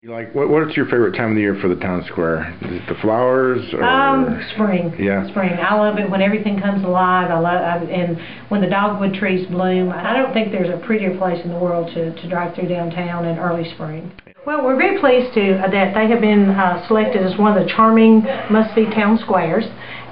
You like what? What's your favorite time of the year for the town square? Is it the flowers or? Um, spring. Yeah. Spring. I love it when everything comes alive. I love, I, and when the dogwood trees bloom. I don't think there's a prettier place in the world to, to drive through downtown in early spring. Well, we're very pleased to uh, that they have been uh, selected as one of the charming must-see town squares,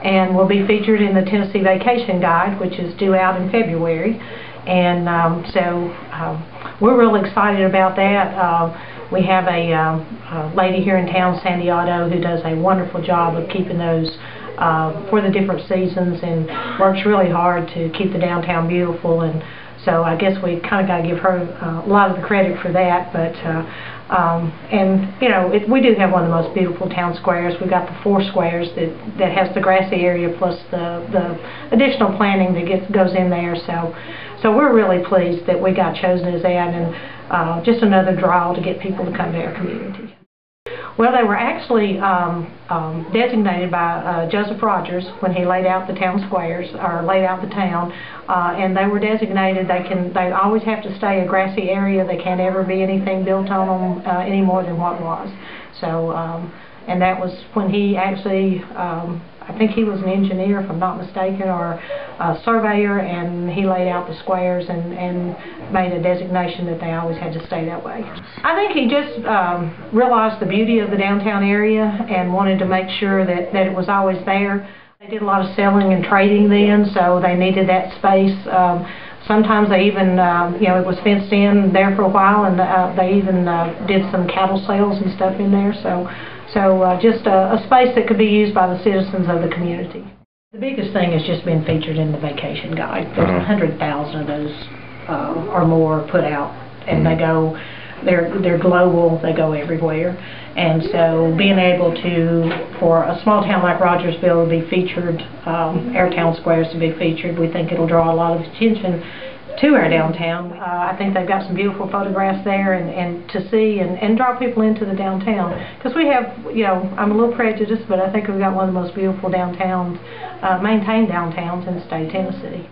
and will be featured in the Tennessee Vacation Guide, which is due out in February. And um, so um, we're real excited about that. Uh, we have a, um, a lady here in town, Sandy Otto, who does a wonderful job of keeping those uh, for the different seasons and works really hard to keep the downtown beautiful. And so I guess we kind of got to give her uh, a lot of the credit for that. But uh, um, and you know, it, we do have one of the most beautiful town squares. We've got the four squares that that has the grassy area plus the the additional planting that gets goes in there. So so we're really pleased that we got chosen as that and uh, just another draw to get people to come to our community. Well, they were actually um, um, designated by uh, Joseph Rogers when he laid out the town squares, or laid out the town, uh, and they were designated. They can, they always have to stay a grassy area. They can't ever be anything built on them uh, any more than what was. So, um, and that was when he actually um, I think he was an engineer, if I'm not mistaken, or a surveyor, and he laid out the squares and, and made a designation that they always had to stay that way. I think he just um, realized the beauty of the downtown area and wanted to make sure that, that it was always there. They did a lot of selling and trading then, so they needed that space. Um, sometimes they even, um, you know, it was fenced in there for a while, and uh, they even uh, did some cattle sales and stuff in there. So so uh, just a, a space that could be used by the citizens of the community. The biggest thing has just been featured in the vacation guide. There's a Uh-huh. hundred thousand of those uh, or more put out, and they Mhm. go. They're they're global. They go everywhere, and so being able to for a small town like Rogersville to be featured, um, our town squares to be featured, we think it'll draw a lot of attention to our downtown. Uh, I think they've got some beautiful photographs there and, and to see and, and draw people into the downtown. Because we have, you know, I'm a little prejudiced, but I think we've got one of the most beautiful downtowns, uh, maintained downtowns in the state of Tennessee.